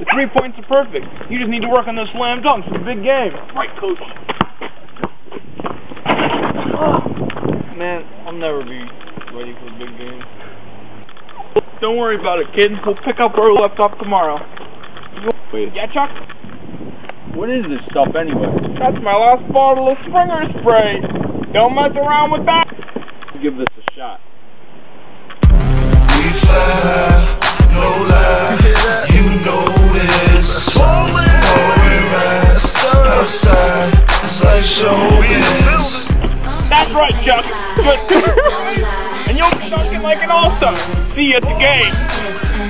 The three points are perfect. You just need to work on those slam dunks for the big game. Right, coach. Man, I'll never be ready for the big game. Don't worry about it, kid. We'll pick up where we left off tomorrow. Wait, Yeah, Chuck? what is this stuff anyway? That's my last bottle of Springer spray. Don't mess around with that. Give this a shot. Like showbiz. That's right, Chuck. Good. and you'll be talking like an all-star. See you at the game. Bring it back.